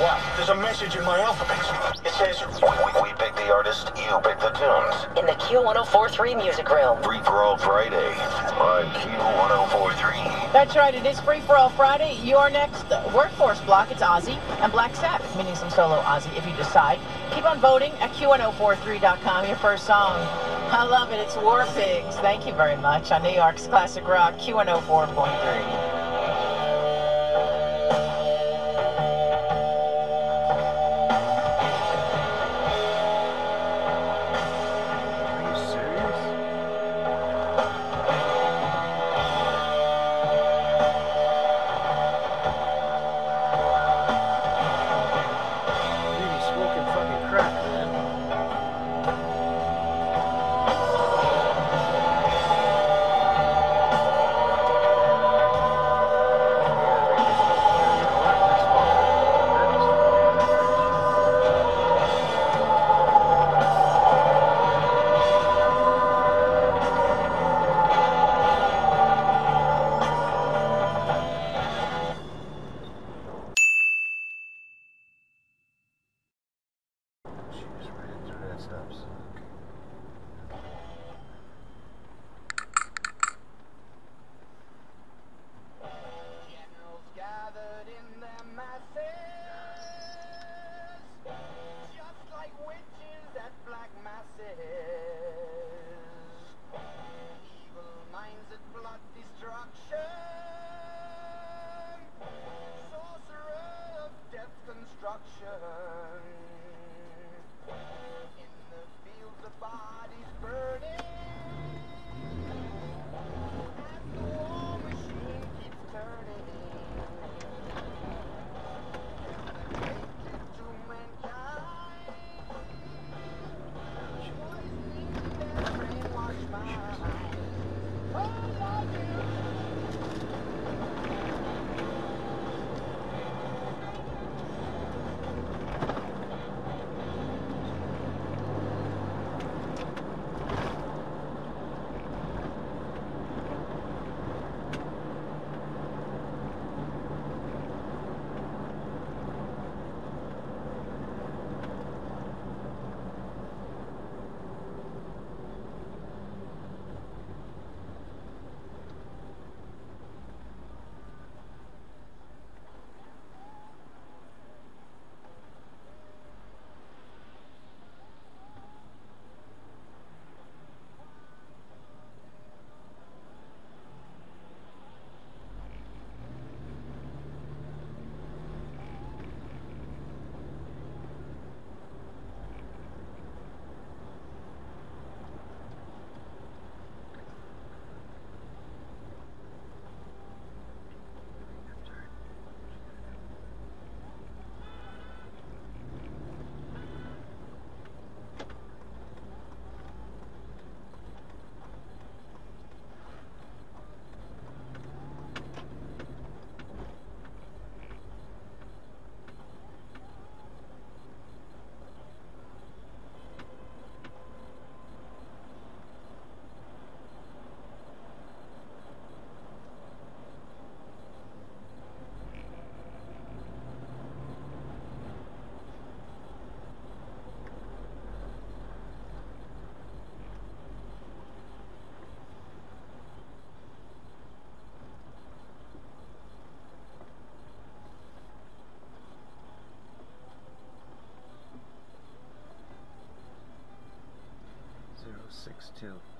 my god, what? There's a message in my alphabet. It says, We, we, we pick the artist, you pick the tunes. In the Q1043 music room. Free for all Friday on Q1043. That's right, it is Free for All Friday. Your next workforce block, it's Ozzy and Black Sabbath, meaning some solo Ozzy if you decide. Keep on voting at Q1043.com, your first song. I love it, it's War Pigs. Thank you very much on New York's Classic Rock, Q104.3. six two.